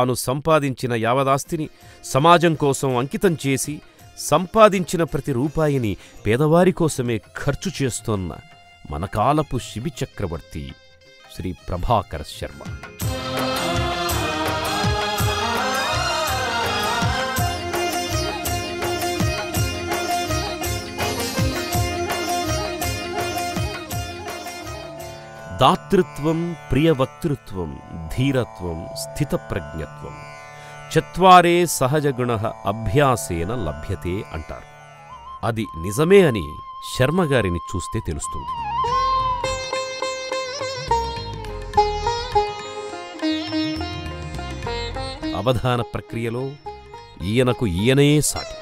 తాను సంపాదించిన యావదాస్తిని సమాజం కోసం అంకితం చేసి సంపాదించిన ప్రతి రూపాయిని పేదవారి కోసమే ఖర్చు చేస్తోన్న మనకాలపు శిబి చక్రవర్తి శ్రీ ప్రభాకర శర్మ. దాతృత్వం ప్రియవక్తృత్వం ధీరత్వం స్థితప్రజ్ఞత్వం. చత్వారే సహజగుణ అభ్యాసేన లభ్యతే అంటారు. అది నిజమే అని శర్మగారిని చూస్తే తెలుస్తుంది. అవధాన ప్రక్రియలో ఈయనకు ఈయనే సాటి.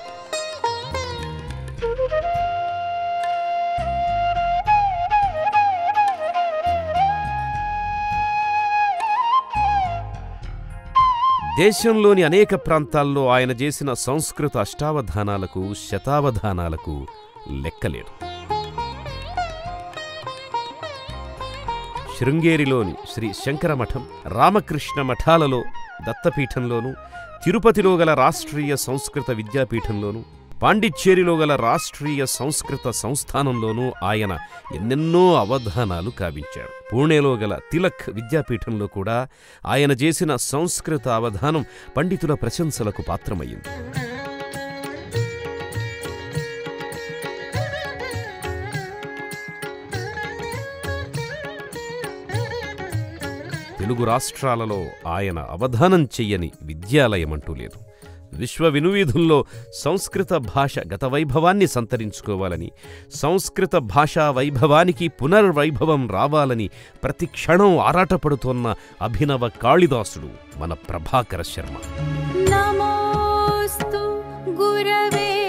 దేశంలోని అనేక ప్రాంతాల్లో ఆయన చేసిన సంస్కృత అష్టావధానాలకు శతావధానాలకు లెక్కలేడు శృంగేరిలోని శ్రీ శంకర మఠం రామకృష్ణ మఠాలలో దత్తపీఠంలోను తిరుపతిలో గల రాష్ట్రీయ సంస్కృత విద్యాపీఠంలోను పాండిచ్చేరిలో గల రాష్ట్రీయ సంస్కృత సంస్థానంలోనూ ఆయన ఎన్నెన్నో అవధానాలు కావించారు పూణేలో గల తిలక్ విద్యాపీఠంలో కూడా ఆయన చేసిన సంస్కృత అవధానం పండితుల ప్రశంసలకు పాత్రమయ్యింది. తెలుగు రాష్ట్రాలలో ఆయన అవధానం చెయ్యని విద్యాలయమంటూ లేదు. విశ్వవినువీధుల్లో సంస్కృత భాష గత వైభవాన్ని సంతరించుకోవాలని సంస్కృత భాషా వైభవానికి పునర్వైభవం రావాలని ప్రతి క్షణం ఆరాటపడుతోన్న అభినవ కాళిదాసుడు మన ప్రభాకర శర్మ. నమోస్తు గురవే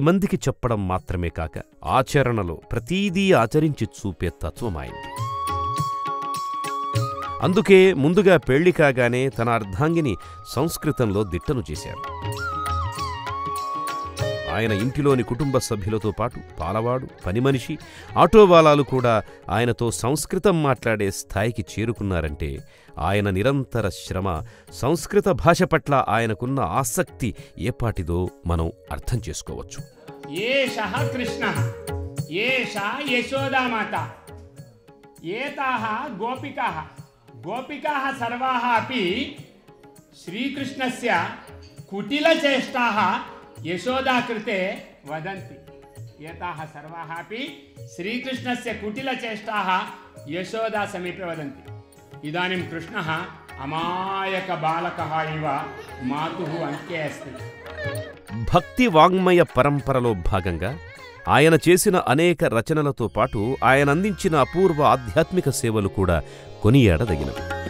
పది మందికి చెప్పడం మాత్రమే కాక ఆచరణలో ప్రతీదీ ఆచరించి చూపే తత్వం ఆయనది అందుకే ముందుగా పెళ్ళి కాగానే తన అర్ధాంగిని సంస్కృతంలో దిట్టను చేశారు. ఆయన ఇంటిలోని కుటుంబ సభ్యులతో పాటు పాలవాడు పనిమనిషి ఆటోవాలాలు కూడా ఆయనతో సంస్కృతం మాట్లాడే స్థాయికి చేరుకున్నారంటే ఆయన నిరంతర శ్రమ సంస్కృత భాష పట్ల ఆయనకున్న ఆసక్తి ఏపాటిదో మనం అర్థం చేసుకోవచ్చు. కృష్ణ యశోదామాత ఏతాహ యశోదా కృతే వదంతి. ఏతాహ సర్వాహ శ్రీకృష్ణస్ కుటిల చేష్టా యశోదా సమీపే వదంతి. ఇదానీం కృష్ణ అమాయక బాలక ఇవ మాతు అంకే అస్తి. భక్తి వాంగ్మయ పరంపరలో భాగంగా ఆయన చేసిన అనేక రచనలతో పాటు ఆయన అందించిన అపూర్వ ఆధ్యాత్మిక సేవలు కూడా కొనియాడదగినవి.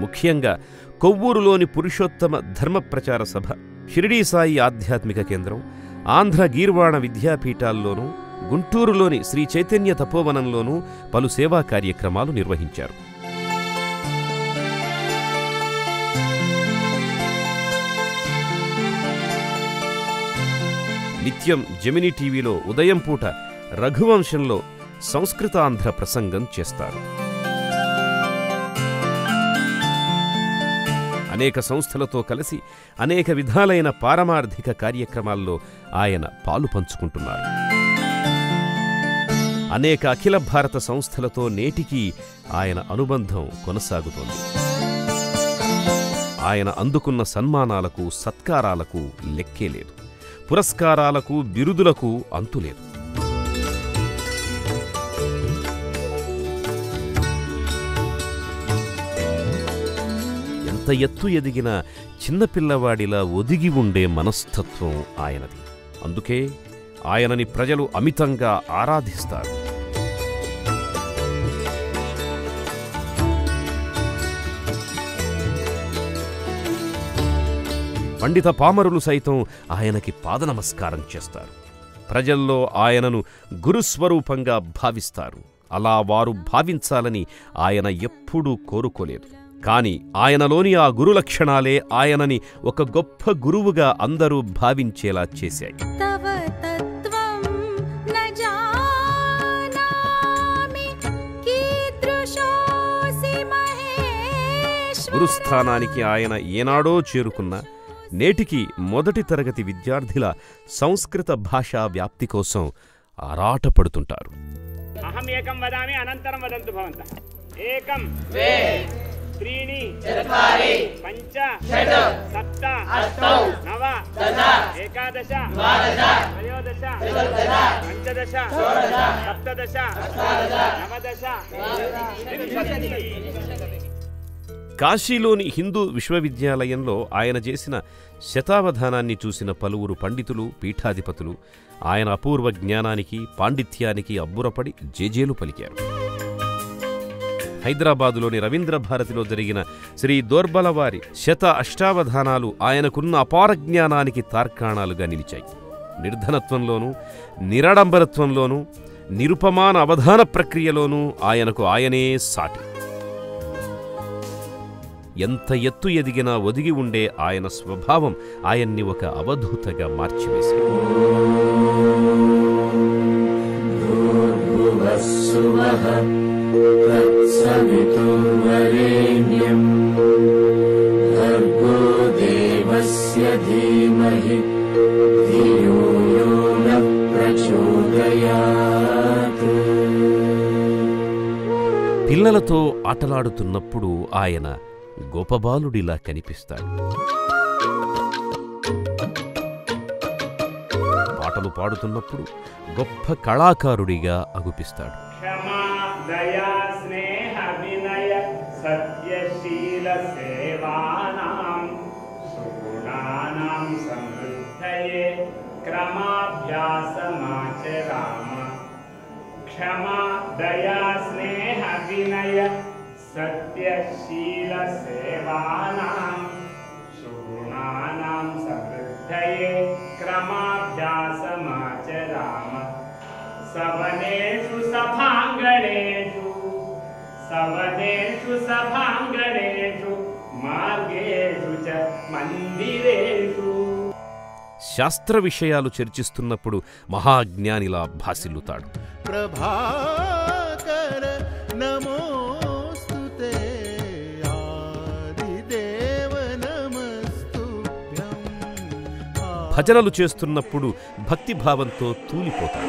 ముఖ్యంగా కొవ్వూరులోని పురుషోత్తమ ధర్మ ప్రచార సభ షిరిడీ సాయి ఆధ్యాత్మిక కేంద్రం ఆంధ్ర గీర్వాణ విద్యాపీఠాల్లోనూ గుంటూరులోని శ్రీ చైతన్య తపోవనంలోనూ పలు సేవా కార్యక్రమాలు నిర్వహించారు. నిత్యం జెమినీ టీవీలో ఉదయం పూట రఘువంశంలో సంస్కృతాంధ్ర ప్రసంగం చేస్తారు. అనేక సంస్థలతో కలిసి అనేక విధాలైన పారమార్థిక కార్యక్రమాల్లో ఆయన పాలు పంచుకుంటున్నారు. అనేక అఖిల భారత సంస్థలతో నేటికీ ఆయన అనుబంధం కొనసాగుతోంది. ఆయన అందుకున్న సన్మానాలకు సత్కారాలకు లెక్కేలేదు పురస్కారాలకు బిరుదులకు అంతులేదు. ఎంత ఎత్తు ఎదిగిన చిన్నపిల్లవాడిలా ఒదిగి ఉండే మనస్తత్వం ఆయనది. అందుకే ఆయనని ప్రజలు అమితంగా ఆరాధిస్తారు. పండిత పామరులు సైతం ఆయనకి పాదనమస్కారం చేస్తారు. ప్రజల్లో ఆయనను గురుస్వరూపంగా భావిస్తారు. అలా వారు భావించాలని ఆయన ఎప్పుడూ కోరుకోలేదు. కాని ఆయనలోని ఆ గురులక్షణాలే ఆయనని ఒక గొప్ప గురువుగా అందరూ భావించేలా చేశాయి. గురుస్థానానికి ఆయన ఏనాడో చేరుకున్న నేటికి మొదటి తరగతి విద్యార్థుల సంస్కృత భాషా వ్యాప్తి కోసం ఆరాటపడుతుంటారు. అహం ఏకం వదామి అనంతరం వదంతు భవంత. ఏకం. त्रीणि पञ्च सप्त नव एकादश त्रयोदश पञ्चदश सप्तदश नवदश కాశీలోని హిందూ విశ్వవిద్యాలయంలో ఆయన చేసిన శతావధానాన్ని చూసిన పలువురు పండితులు పీఠాధిపతులు ఆయన అపూర్వ జ్ఞానానికి పాండిత్యానికి అబ్బురపడి జేజేలు పలికారు హైదరాబాదులోని రవీంద్ర భారతిలో జరిగిన శ్రీ దోర్బలవారి శత అష్టావధానాలు ఆయనకున్న అపార జ్ఞానానికి తార్కాణాలుగా నిలిచాయి. నిర్ధనత్వంలోనూ నిరాడంబరత్వంలోనూ నిరుపమాన అవధాన ప్రక్రియలోనూ ఆయనకు ఆయనే సాటి. ఎంత ఎత్తు ఎదిగినా ఒదిగి ఉండే ఆయన స్వభావం ఆయన్ని ఒక అవధూతగా మార్చివేశాడు సువహ देवस्य धीमहि धियो यो नः प्रचोदयात् పిల్లలతో ఆటలాడుతున్నప్పుడు ఆయన గోపబాలుడిలా కనిపిస్తాడు పాటలు పాడుతున్నప్పుడు గొప్ప కళాకారుడిగా అగుపిస్తాడు क्षमा दया क्रमाभ्यासमाचराम। क्षमा दया स्नेह विनय सत्यशील सेवानां सुगुणानां समृद्धये क्रमाभ्यासमाचराम। सवनेषु सभाङ्गणेषु मार्गेषु च मन्दिरेषु శాస్త్ర విషయాలు చర్చిస్తున్నప్పుడు మహాజ్ఞానిలా భాసిల్లుతాడు. ప్రభాకర భజనలు చేస్తున్నప్పుడు భక్తిభావంతో తూలిపోతాడు.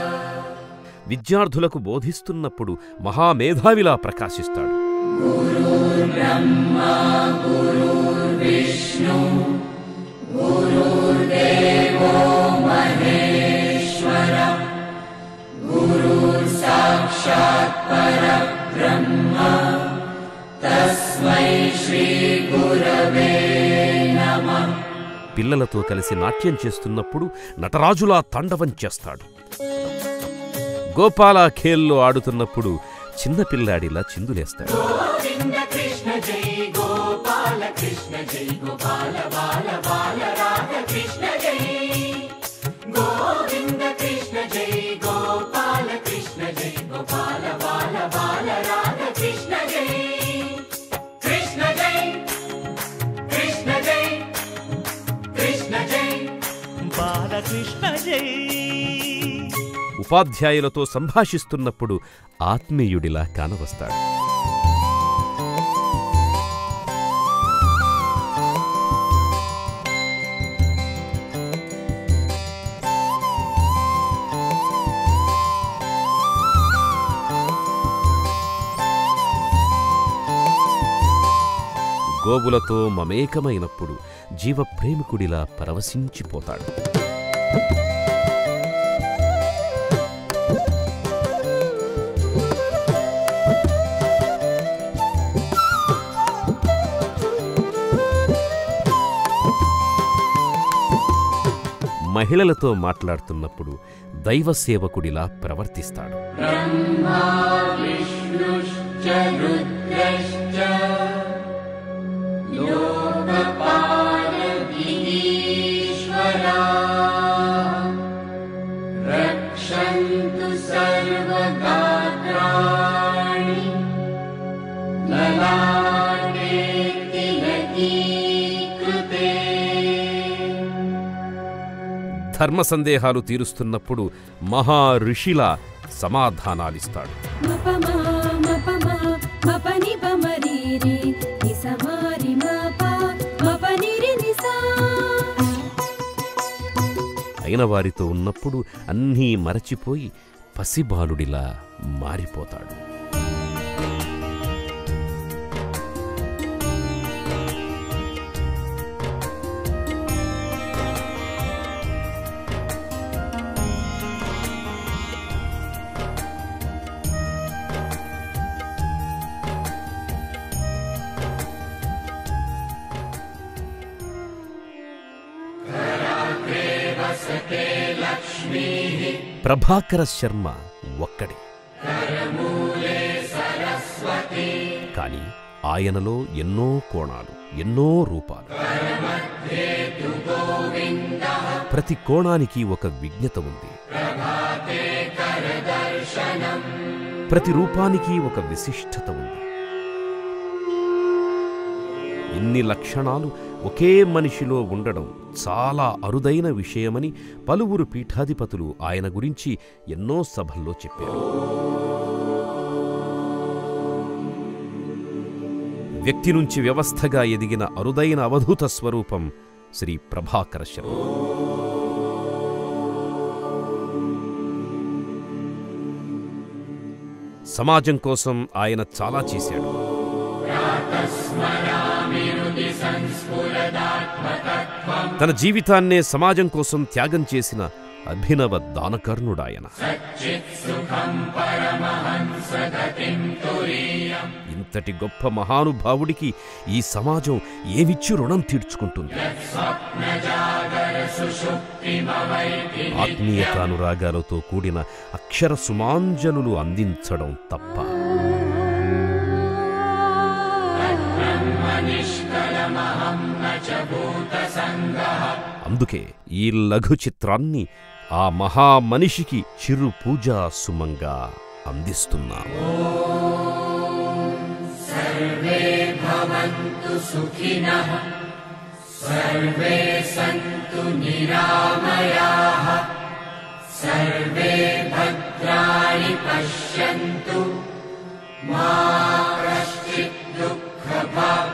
విద్యార్థులకు బోధిస్తున్నప్పుడు మహామేధావిలా ప్రకాశిస్తాడు. పిల్లలతో కలిసి నాట్యం చేస్తున్నప్పుడు నటరాజులా తాండవం చేస్తాడు. గోపాల ఖేల్లో ఆడుతున్నప్పుడు చిన్నపిల్లాడిలా చిందులేస్తాడు Hey! ఉపాధ్యాయులతో సంభాషిస్తున్నప్పుడు ఆత్మీయుడిలా కానవస్తాడు. గోవులతో మమేకమైనప్పుడు జీవప్రేమికుడిలా పరవశించిపోతాడు. మహిళలతో మాట్లాడుతున్నప్పుడు దైవ సేవకుడిలా ప్రవర్తిస్తాడు లోకపాలకి ఈశ్వరా ధర్మ సందేహాలు తీరుస్తున్నప్పుడు మహా ఋషిలా సమాధానాలిస్తాడు అయిన వారితో ఉన్నప్పుడు అన్నీ మరచిపోయి పసిబాలుడిలా మారిపోతాడు. ప్రభాకర శర్మ ఒక్కడే. కానీ ఆయనలో ఎన్నో కోణాలు ఎన్నో రూపాలు. ప్రతి కోణానికి ఒక విజ్ఞత ఉంది. ప్రతి రూపానికి ఒక విశిష్టత ఉంది. ఇన్ని లక్షణాలు ఒకే మనిషిలో ఉండడం చాలా అరుదైన విషయమని పలువురు పీఠాధిపతులు ఆయన గురించి ఎన్నో సభల్లో చెప్పారు. వ్యక్తి నుంచి వ్యవస్థగా ఎదిగిన అరుదైన అవధూత స్వరూపం శ్రీ ప్రభాకర శర్మ. సమాజం కోసం ఆయన చాలా చేశాడు. తన జీవితాన్నే సమాజం కోసం త్యాగం చేసిన అభినవ దానకర్ణుడాయన. ఇంతటి గొప్ప మహానుభావుడికి ఈ సమాజం ఏమిచ్చి రుణం తీర్చుకుంటుంది? ఆత్మీయతానురాగాలతో కూడిన అక్షర సుమాంజలులు అందించడం తప్ప అందుకే ఈ లఘు చిత్రాన్ని ఆ మహామనిషికి చిరు పూజా సుమంగా అందిస్తున్నాం. పశ్యంతు మా కశ్చిత్ దుఃఖభాగ్